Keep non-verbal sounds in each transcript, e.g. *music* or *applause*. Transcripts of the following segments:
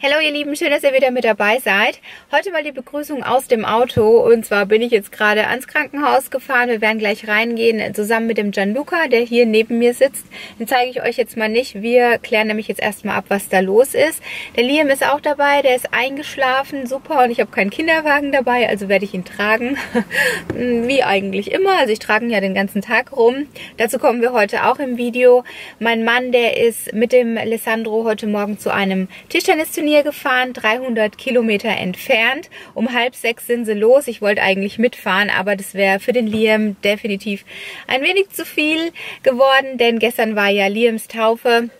Hallo ihr Lieben, schön, dass ihr wieder mit dabei seid. Heute mal die Begrüßung aus dem Auto und zwar bin ich jetzt gerade ans Krankenhaus gefahren. Wir werden gleich reingehen zusammen mit dem Gianluca, der hier neben mir sitzt. Den zeige ich euch jetzt mal nicht. Wir klären nämlich jetzt erstmal ab, was da los ist. Der Liam ist auch dabei, der ist eingeschlafen, super und ich habe keinen Kinderwagen dabei, also werde ich ihn tragen. *laughs* Wie eigentlich immer, also ich trage ihn ja den ganzen Tag rum. Dazu kommen wir heute auch im Video. Mein Mann, der ist mit dem Alessandro heute Morgen zu einem Tischtennisturnier Turnier gefahren, 300 Kilometer entfernt. Um halb sechs sind sie los. Ich wollte eigentlich mitfahren, aber das wäre für den Liam definitiv ein wenig zu viel geworden, denn gestern war ja Liams Taufe.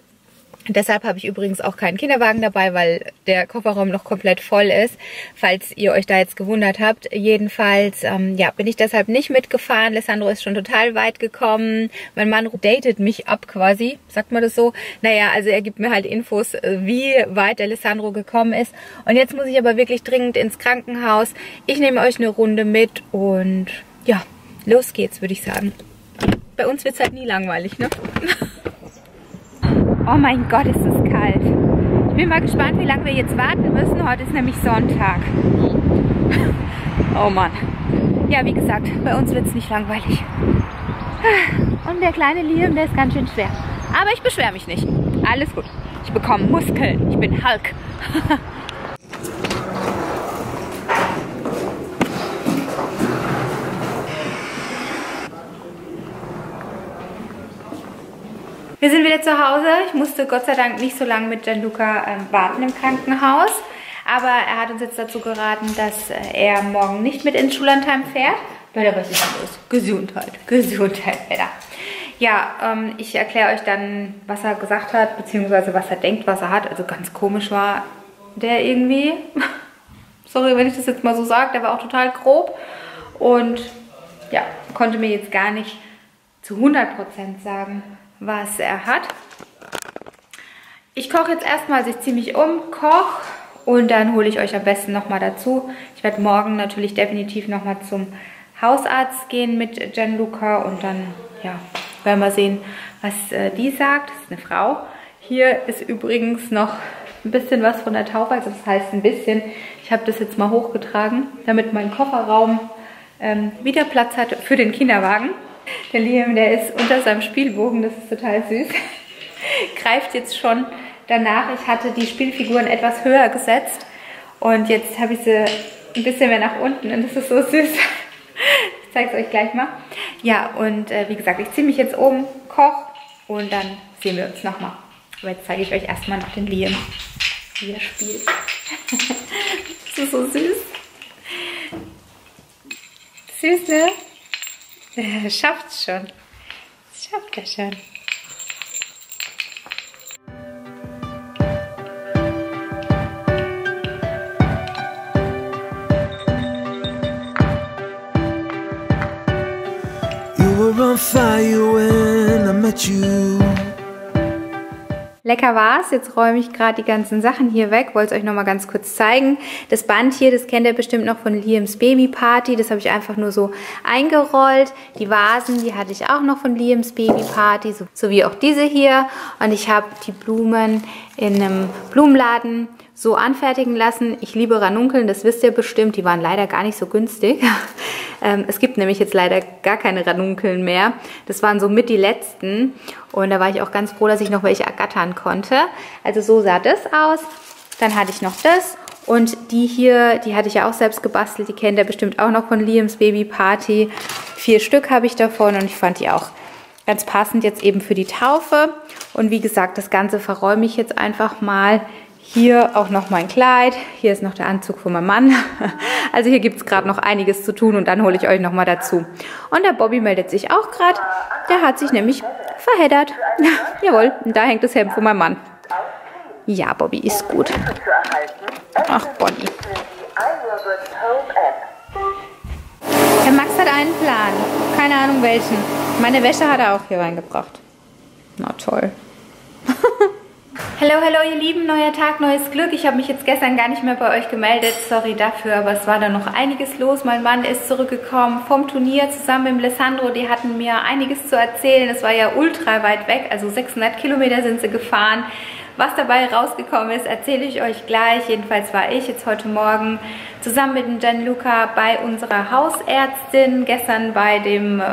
Deshalb habe ich übrigens auch keinen Kinderwagen dabei, weil der Kofferraum noch komplett voll ist, falls ihr euch da jetzt gewundert habt. Jedenfalls ähm, ja, bin ich deshalb nicht mitgefahren. Alessandro ist schon total weit gekommen. Mein Mann datet mich ab quasi, sagt man das so? Naja, also er gibt mir halt Infos, äh, wie weit Alessandro gekommen ist. Und jetzt muss ich aber wirklich dringend ins Krankenhaus. Ich nehme euch eine Runde mit und ja, los geht's, würde ich sagen. Bei uns wird es halt nie langweilig, ne? *laughs* Oh mein Gott, ist das kalt. Ich bin mal gespannt, wie lange wir jetzt warten müssen. Heute ist nämlich Sonntag. *laughs* Oh Mann. Ja, wie gesagt, bei uns wird es nicht langweilig. *sighs* Und der kleine Liam, der ist ganz schön schwer. Aber ich beschwere mich nicht. Alles gut. Ich bekomme Muskeln. Ich bin Hulk. *laughs* Wir sind wieder zu Hause. Ich musste Gott sei Dank nicht so lange mit Gianluca ähm, warten im Krankenhaus. Aber er hat uns jetzt dazu geraten, dass äh, er morgen nicht mit ins Schullandheim fährt. Leute, was ist los? Gesundheit, Gesundheit, Alter. Ja, ähm, ich erkläre euch dann, was er gesagt hat, beziehungsweise was er denkt, was er hat. Also ganz komisch war der irgendwie. *laughs* Sorry, wenn ich das jetzt mal so sage. Der war auch total grob. Und ja, konnte mir jetzt gar nicht zu 100% sagen, was er hat. Ich koche jetzt erstmal, also ich ziehe mich um, koche und dann hole ich euch am besten nochmal dazu. Ich werde morgen natürlich definitiv nochmal zum Hausarzt gehen mit Gianluca und dann, ja, werden wir sehen, was äh, die sagt. Das ist eine Frau. Hier ist übrigens noch ein bisschen was von der Taufe, also das heißt ein bisschen. Ich habe das jetzt mal hochgetragen, damit mein Kofferraum ähm, wieder Platz hat für den Kinderwagen. Der Liam, der ist unter seinem Spielbogen, das ist total süß. *laughs* Greift jetzt schon danach. Ich hatte die Spielfiguren etwas höher gesetzt und jetzt habe ich sie ein bisschen mehr nach unten und das ist so süß. *laughs* Ich zeige es euch gleich mal. Ja, und äh, wie gesagt, ich ziehe mich jetzt um, koche und dann sehen wir uns nochmal. Aber jetzt zeige ich euch erstmal noch den Liam, wie er spielt. *laughs* das ist so süß. Süß, ne? *laughs* Schafft's schon. Schafft er schon. You were on fire when I met you. Lecker war's. Jetzt räume ich gerade die ganzen Sachen hier weg. Wollte es euch nochmal ganz kurz zeigen. Das Band hier, das kennt ihr bestimmt noch von Liams Baby Party. Das habe ich einfach nur so eingerollt. Die Vasen, die hatte ich auch noch von Liams Baby Party, so, so wie auch diese hier. Und ich habe die Blumen in einem Blumenladen so anfertigen lassen. Ich liebe Ranunkeln, das wisst ihr bestimmt. Die waren leider gar nicht so günstig. *laughs* Ähm, es gibt nämlich jetzt leider gar keine Ranunkeln mehr. Das waren so mit die letzten. Und da war ich auch ganz froh, dass ich noch welche ergattern konnte. Also so sah das aus. Dann hatte ich noch das. Und die hier, die hatte ich ja auch selbst gebastelt. Die kennt ihr bestimmt auch noch von Liams Baby Party. Vier Stück habe ich davon und ich fand die auch ganz passend jetzt eben für die Taufe. Und wie gesagt, das Ganze verräume ich jetzt einfach mal hier auch noch mein Kleid. Hier ist noch der Anzug von meinem Mann. *laughs* Also hier gibt es gerade noch einiges zu tun und dann hole ich euch nochmal dazu. Und der Bobby meldet sich auch gerade. Der hat sich nämlich verheddert. *laughs* Jawohl, und da hängt das Hemd von meinem Mann. Ja, Bobby ist gut. Ach, Bonnie. Der Max hat einen Plan. Keine Ahnung welchen. Meine Wäsche hat er auch hier reingebracht. Na toll. Hallo, hallo ihr Lieben, neuer Tag, neues Glück. Ich habe mich jetzt gestern gar nicht mehr bei euch gemeldet, sorry dafür, aber es war da noch einiges los. Mein Mann ist zurückgekommen vom Turnier zusammen mit Alessandro, die hatten mir einiges zu erzählen. Es war ja ultra weit weg, also 600 Kilometer sind sie gefahren Was dabei rausgekommen ist, erzähle ich euch gleich. Jedenfalls war ich jetzt heute Morgen zusammen mit dem Gianluca bei unserer Hausärztin, gestern bei dem... Äh,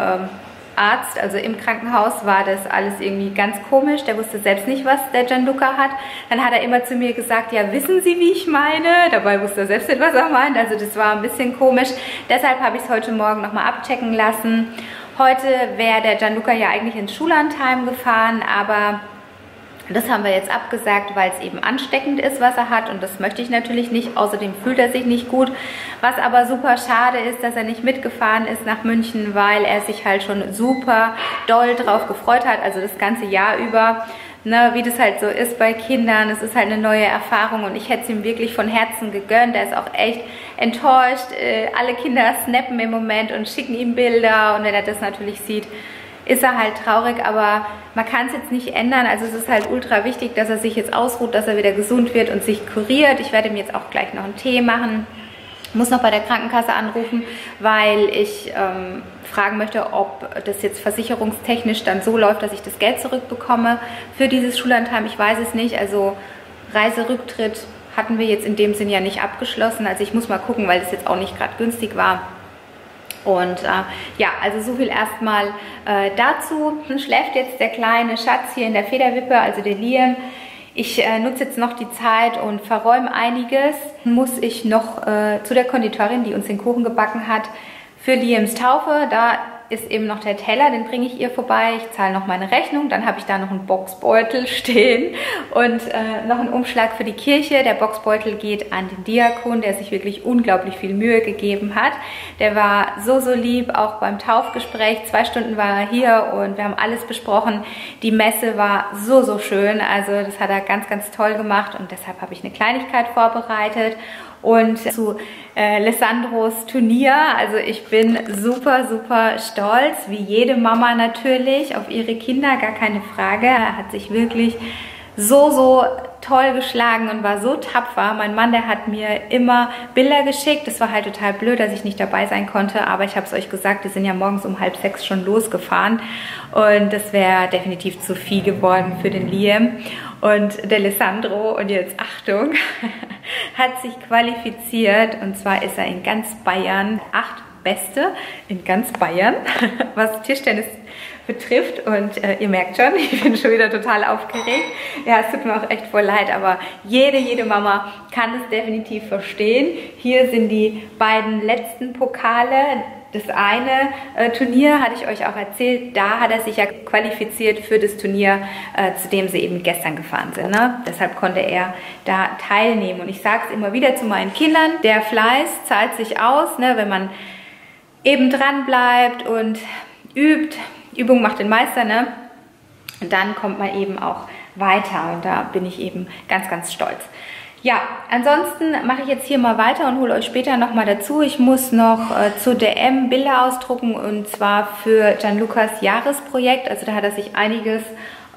Arzt, also im Krankenhaus, war das alles irgendwie ganz komisch. Der wusste selbst nicht, was der Gianluca hat. Dann hat er immer zu mir gesagt, ja, wissen Sie, wie ich meine? Dabei wusste er selbst nicht, was er meint. Also das war ein bisschen komisch. Deshalb habe ich es heute Morgen nochmal abchecken lassen. Heute wäre der Gianluca ja eigentlich ins Schullandheim gefahren, aber das haben wir jetzt abgesagt, weil es eben ansteckend ist, was er hat und das möchte ich natürlich nicht. Außerdem fühlt er sich nicht gut. Was aber super schade ist, dass er nicht mitgefahren ist nach München, weil er sich halt schon super doll drauf gefreut hat, also das ganze Jahr über. Ne, wie das halt so ist bei Kindern, es ist halt eine neue Erfahrung und ich hätte es ihm wirklich von Herzen gegönnt. Er ist auch echt enttäuscht. Äh, alle Kinder snappen im Moment und schicken ihm Bilder und wenn er das natürlich sieht, ist er halt traurig, aber man kann es jetzt nicht ändern. Also es ist halt ultra wichtig, dass er sich jetzt ausruht, dass er wieder gesund wird und sich kuriert. Ich werde ihm jetzt auch gleich noch einen Tee machen. Muss noch bei der Krankenkasse anrufen, weil ich ähm, fragen möchte, ob das jetzt versicherungstechnisch dann so läuft, dass ich das Geld zurückbekomme für dieses Schullandheim. Ich weiß es nicht. Also Reiserücktritt hatten wir jetzt in dem Sinn ja nicht abgeschlossen. Also ich muss mal gucken, weil das jetzt auch nicht gerade günstig war. Und äh, ja, also so viel erstmal äh, dazu. Dann schläft jetzt der kleine Schatz hier in der Federwippe, also der Liam. Ich äh, nutze jetzt noch die Zeit und verräume einiges. Muss ich noch äh, zu der Konditorin, die uns den Kuchen gebacken hat, für Liams Taufe. Da ist eben noch der Teller, den bringe ich ihr vorbei. Ich zahle noch meine Rechnung. Dann habe ich da noch einen Boxbeutel *laughs* stehen und äh, noch einen Umschlag für die Kirche. Der Boxbeutel geht an den Diakon, der sich wirklich unglaublich viel Mühe gegeben hat. Der war so, so lieb, auch beim Taufgespräch. Zwei Stunden war er hier und wir haben alles besprochen. Die Messe war so, so schön. Also das hat er ganz, ganz toll gemacht und deshalb habe ich eine Kleinigkeit vorbereitet und zu äh, Lissandros Turnier. Also ich bin super, super stolz, wie jede Mama natürlich, auf ihre Kinder, gar keine Frage. Er hat sich wirklich so, so toll geschlagen und war so tapfer. Mein Mann, der hat mir immer Bilder geschickt. Das war halt total blöd, dass ich nicht dabei sein konnte. Aber ich habe es euch gesagt, wir sind ja morgens um halb sechs schon losgefahren. Und das wäre definitiv zu viel geworden für den Liam. Und der Alessandro, und jetzt Achtung, *laughs* hat sich qualifiziert. Und zwar ist er in ganz Bayern acht Beste in ganz Bayern, *laughs* was Tischtennis betrifft. Und äh, ihr merkt schon, *laughs* ich bin schon wieder total aufgeregt. Ja, es tut mir auch echt voll leid, aber jede, jede Mama kann es definitiv verstehen. Hier sind die beiden letzten Pokale. Das eine äh, Turnier hatte ich euch auch erzählt, da hat er sich ja qualifiziert für das Turnier, äh, zu dem sie eben gestern gefahren sind. Ne? Deshalb konnte er da teilnehmen. Und ich sage es immer wieder zu meinen Kindern, der Fleiß zahlt sich aus, ne? wenn man eben dran bleibt und übt. Übung macht den Meister, ne? Und dann kommt man eben auch weiter und da bin ich eben ganz, ganz stolz. Ja, ansonsten mache ich jetzt hier mal weiter und hole euch später nochmal dazu. Ich muss noch äh, zu DM Bilder ausdrucken und zwar für Gianlucas Jahresprojekt. Also da hat er sich einiges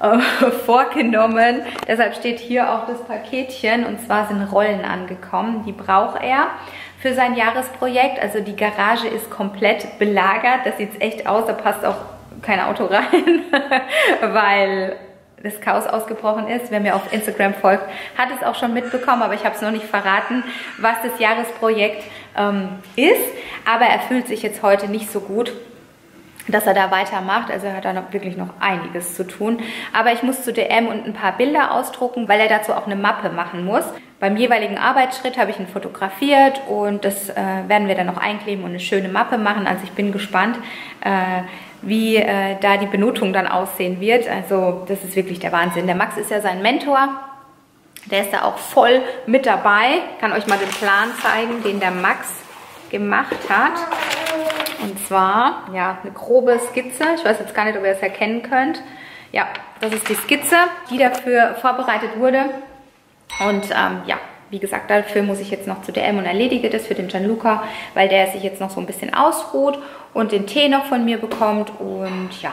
äh, *laughs* vorgenommen. Deshalb steht hier auch das Paketchen und zwar sind Rollen angekommen. Die braucht er für sein Jahresprojekt. Also die Garage ist komplett belagert. Das sieht echt aus, da passt auch kein Auto rein, *laughs* weil das Chaos ausgebrochen ist. Wer mir auf Instagram folgt, hat es auch schon mitbekommen, aber ich habe es noch nicht verraten, was das Jahresprojekt ähm, ist. Aber er fühlt sich jetzt heute nicht so gut dass er da weitermacht. Also er hat da noch wirklich noch einiges zu tun. Aber ich muss zu DM und ein paar Bilder ausdrucken, weil er dazu auch eine Mappe machen muss. Beim jeweiligen Arbeitsschritt habe ich ihn fotografiert und das äh, werden wir dann noch einkleben und eine schöne Mappe machen. Also ich bin gespannt, äh, wie äh, da die Benotung dann aussehen wird. Also das ist wirklich der Wahnsinn. Der Max ist ja sein Mentor. Der ist da auch voll mit dabei. Ich kann euch mal den Plan zeigen, den der Max gemacht hat. Und zwar, ja, eine grobe Skizze. Ich weiß jetzt gar nicht, ob ihr das erkennen könnt. Ja, das ist die Skizze, die dafür vorbereitet wurde. Und ähm, ja, wie gesagt, dafür muss ich jetzt noch zu DM und erledige das für den Gianluca, weil der sich jetzt noch so ein bisschen ausruht und den Tee noch von mir bekommt. Und ja,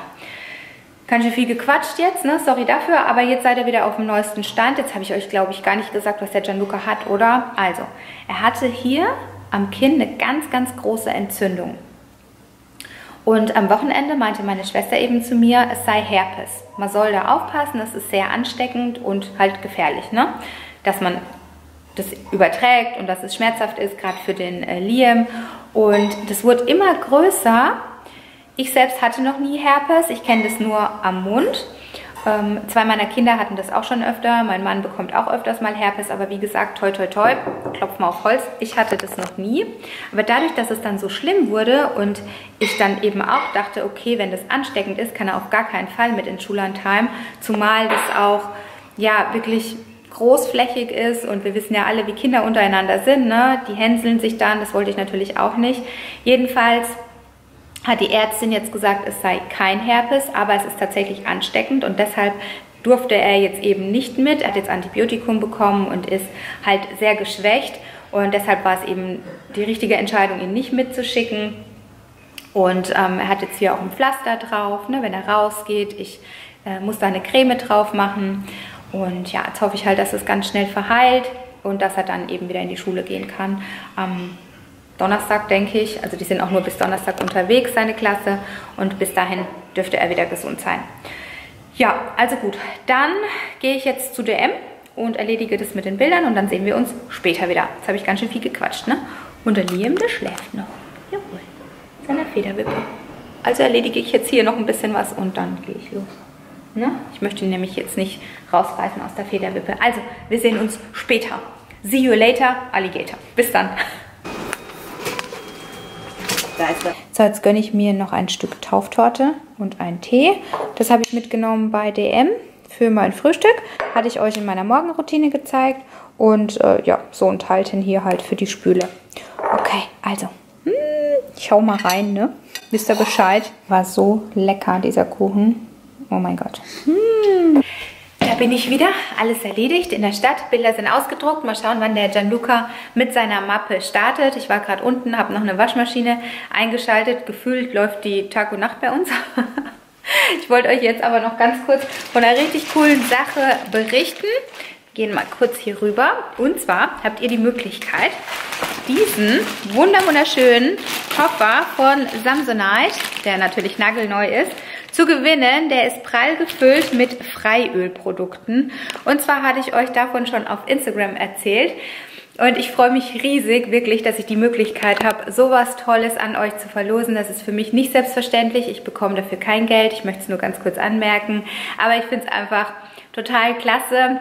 ganz schön viel gequatscht jetzt, ne? sorry dafür, aber jetzt seid ihr wieder auf dem neuesten Stand. Jetzt habe ich euch, glaube ich, gar nicht gesagt, was der Gianluca hat, oder? Also, er hatte hier am Kinn eine ganz, ganz große Entzündung. Und am Wochenende meinte meine Schwester eben zu mir, es sei Herpes. Man soll da aufpassen, das ist sehr ansteckend und halt gefährlich, ne? Dass man das überträgt und dass es schmerzhaft ist, gerade für den äh, Liam. Und das wird immer größer. Ich selbst hatte noch nie Herpes, ich kenne das nur am Mund. Ähm, zwei meiner Kinder hatten das auch schon öfter. Mein Mann bekommt auch öfters mal Herpes, aber wie gesagt, toi toi toi, klopf mal auf Holz. Ich hatte das noch nie. Aber dadurch, dass es dann so schlimm wurde und ich dann eben auch dachte, okay, wenn das ansteckend ist, kann er auf gar keinen Fall mit in Schullandheim. Zumal das auch ja wirklich großflächig ist und wir wissen ja alle, wie Kinder untereinander sind. Ne? Die hänseln sich dann, das wollte ich natürlich auch nicht. Jedenfalls hat die Ärztin jetzt gesagt, es sei kein Herpes, aber es ist tatsächlich ansteckend und deshalb durfte er jetzt eben nicht mit. Er hat jetzt Antibiotikum bekommen und ist halt sehr geschwächt und deshalb war es eben die richtige Entscheidung, ihn nicht mitzuschicken. Und ähm, er hat jetzt hier auch ein Pflaster drauf, ne, wenn er rausgeht. Ich äh, muss da eine Creme drauf machen. Und ja, jetzt hoffe ich halt, dass es ganz schnell verheilt und dass er dann eben wieder in die Schule gehen kann. Am Donnerstag, denke ich. Also die sind auch nur bis Donnerstag unterwegs, seine Klasse. Und bis dahin dürfte er wieder gesund sein. Ja, also gut. Dann gehe ich jetzt zu DM und erledige das mit den Bildern und dann sehen wir uns später wieder. Jetzt habe ich ganz schön viel gequatscht, ne? Und der Liam, der schläft noch. Jawohl. Seine Federwippe. Also erledige ich jetzt hier noch ein bisschen was und dann gehe ich los. Ne? Ich möchte nämlich jetzt nicht rausreißen aus der Federwippe. Also, wir sehen uns später. See you later, Alligator. Bis dann. So, jetzt gönne ich mir noch ein Stück Tauftorte und einen Tee. Das habe ich mitgenommen bei DM für mein Frühstück. Hatte ich euch in meiner Morgenroutine gezeigt. Und äh, ja, so ein Teilchen hier halt für die Spüle. Okay, also, hm, ich hau mal rein, ne? Wisst ihr Bescheid? War so lecker, dieser Kuchen. Oh mein Gott. Hm. Bin ich wieder, alles erledigt in der Stadt. Bilder sind ausgedruckt. Mal schauen, wann der Gianluca mit seiner Mappe startet. Ich war gerade unten, habe noch eine Waschmaschine eingeschaltet. Gefühlt läuft die Tag und Nacht bei uns. *laughs* ich wollte euch jetzt aber noch ganz kurz von einer richtig coolen Sache berichten. Gehen mal kurz hier rüber. Und zwar habt ihr die Möglichkeit, diesen wunderschönen Koffer von Samsonite, der natürlich nagelneu ist, zu gewinnen. Der ist prall gefüllt mit Freiölprodukten. Und zwar hatte ich euch davon schon auf Instagram erzählt. Und ich freue mich riesig, wirklich, dass ich die Möglichkeit habe, sowas Tolles an euch zu verlosen. Das ist für mich nicht selbstverständlich. Ich bekomme dafür kein Geld. Ich möchte es nur ganz kurz anmerken. Aber ich finde es einfach total klasse.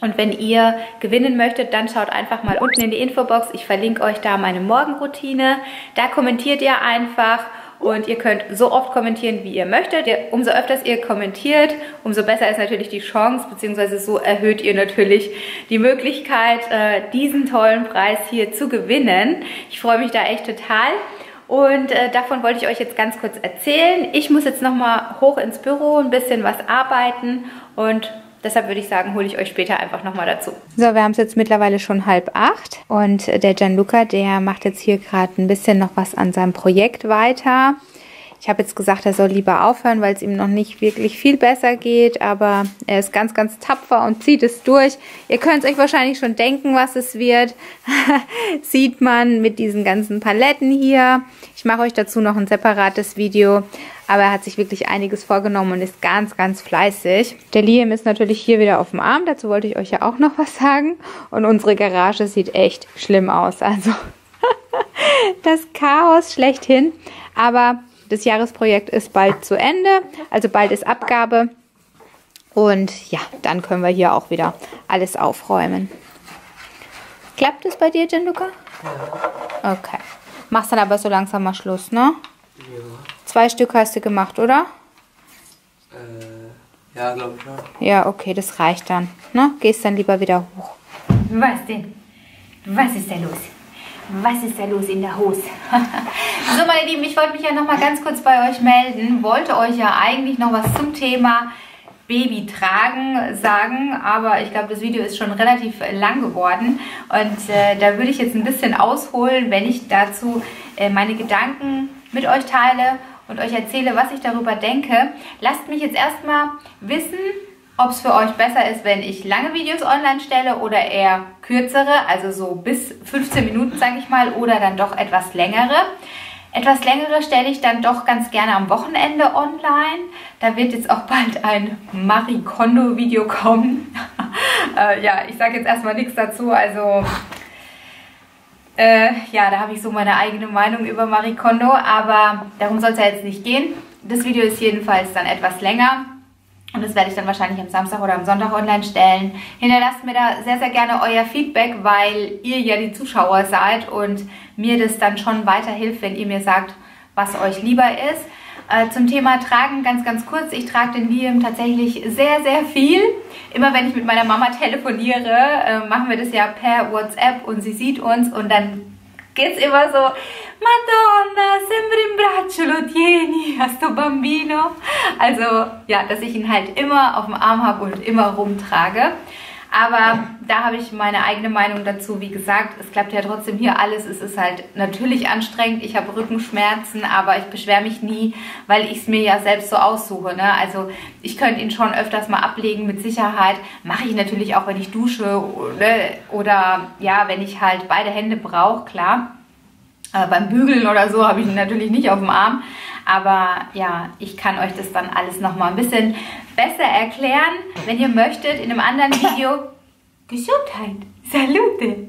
Und wenn ihr gewinnen möchtet, dann schaut einfach mal unten in die Infobox. Ich verlinke euch da meine Morgenroutine. Da kommentiert ihr einfach und ihr könnt so oft kommentieren, wie ihr möchtet. Umso öfters ihr kommentiert, umso besser ist natürlich die Chance, beziehungsweise so erhöht ihr natürlich die Möglichkeit, äh, diesen tollen Preis hier zu gewinnen. Ich freue mich da echt total. Und äh, davon wollte ich euch jetzt ganz kurz erzählen. Ich muss jetzt nochmal hoch ins Büro, ein bisschen was arbeiten und Deshalb würde ich sagen, hole ich euch später einfach nochmal dazu. So, wir haben es jetzt mittlerweile schon halb acht und der Gianluca, der macht jetzt hier gerade ein bisschen noch was an seinem Projekt weiter. Ich habe jetzt gesagt, er soll lieber aufhören, weil es ihm noch nicht wirklich viel besser geht, aber er ist ganz, ganz tapfer und zieht es durch. Ihr könnt euch wahrscheinlich schon denken, was es wird. *laughs* Sieht man mit diesen ganzen Paletten hier. Ich mache euch dazu noch ein separates Video, aber er hat sich wirklich einiges vorgenommen und ist ganz, ganz fleißig. Der Liam ist natürlich hier wieder auf dem Arm, dazu wollte ich euch ja auch noch was sagen. Und unsere Garage sieht echt schlimm aus, also *laughs* das Chaos schlechthin. Aber das Jahresprojekt ist bald zu Ende, also bald ist Abgabe. Und ja, dann können wir hier auch wieder alles aufräumen. Klappt es bei dir, Gianluca? Ja. Okay. Machst dann aber so langsam mal Schluss, ne? Ja. Zwei Stück hast du gemacht, oder? Äh, ja, glaube ich schon. Ja, okay, das reicht dann. Ne? Gehst dann lieber wieder hoch. Was denn? Was ist da los? Was ist da los in der Hose? *laughs* so, meine Lieben, ich wollte mich ja noch mal ganz kurz bei euch melden. Wollte euch ja eigentlich noch was zum Thema Baby tragen sagen, aber ich glaube, das Video ist schon relativ lang geworden und äh, da würde ich jetzt ein bisschen ausholen, wenn ich dazu äh, meine Gedanken mit euch teile und euch erzähle, was ich darüber denke. Lasst mich jetzt erstmal wissen, ob es für euch besser ist, wenn ich lange Videos online stelle oder eher kürzere, also so bis 15 Minuten, sage ich mal, oder dann doch etwas längere. Etwas längere stelle ich dann doch ganz gerne am Wochenende online. Da wird jetzt auch bald ein Marie Kondo Video kommen. *laughs* äh, ja, ich sage jetzt erstmal nichts dazu. Also äh, ja, da habe ich so meine eigene Meinung über Marie Kondo. Aber darum soll es ja jetzt nicht gehen. Das Video ist jedenfalls dann etwas länger. Und das werde ich dann wahrscheinlich am Samstag oder am Sonntag online stellen. Hinterlasst mir da sehr, sehr gerne euer Feedback, weil ihr ja die Zuschauer seid und mir das dann schon weiterhilft, wenn ihr mir sagt, was euch lieber ist. Äh, zum Thema Tragen ganz, ganz kurz. Ich trage den Liam tatsächlich sehr, sehr viel. Immer wenn ich mit meiner Mama telefoniere, äh, machen wir das ja per WhatsApp und sie sieht uns und dann es immer so, Madonna, sembri in braccio lo tieni a sto bambino. Also ja, dass ich ihn halt immer auf dem Arm habe und immer rumtrage. Aber da habe ich meine eigene Meinung dazu. Wie gesagt, es klappt ja trotzdem hier alles. Es ist halt natürlich anstrengend. Ich habe Rückenschmerzen, aber ich beschwere mich nie, weil ich es mir ja selbst so aussuche. Ne? Also ich könnte ihn schon öfters mal ablegen mit Sicherheit. Mache ich natürlich auch, wenn ich dusche oder, oder ja, wenn ich halt beide Hände brauche, klar. Äh, beim Bügeln oder so habe ich ihn natürlich nicht auf dem Arm. Aber ja, ich kann euch das dann alles nochmal ein bisschen besser erklären, wenn ihr möchtet, in einem anderen Video. *laughs* Gesundheit, Salute.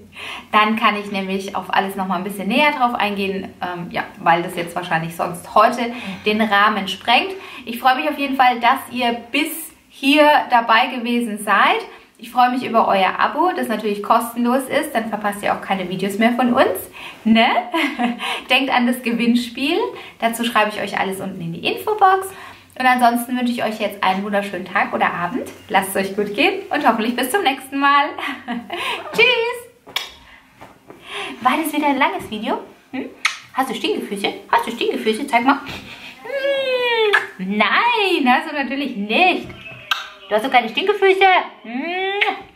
Dann kann ich nämlich auf alles nochmal ein bisschen näher drauf eingehen, ähm, ja, weil das jetzt wahrscheinlich sonst heute den Rahmen sprengt. Ich freue mich auf jeden Fall, dass ihr bis hier dabei gewesen seid. Ich freue mich über euer Abo, das natürlich kostenlos ist. Dann verpasst ihr auch keine Videos mehr von uns. Ne? *laughs* Denkt an das Gewinnspiel. Dazu schreibe ich euch alles unten in die Infobox. Und ansonsten wünsche ich euch jetzt einen wunderschönen Tag oder Abend. Lasst es euch gut gehen und hoffentlich bis zum nächsten Mal. *laughs* Tschüss! War das wieder ein langes Video? Hm? Hast du Stinkefüße? Hast du Stinkefüße? Zeig mal. Hm, nein, hast du natürlich nicht. Du hast doch keine Stinkefüße. Hm.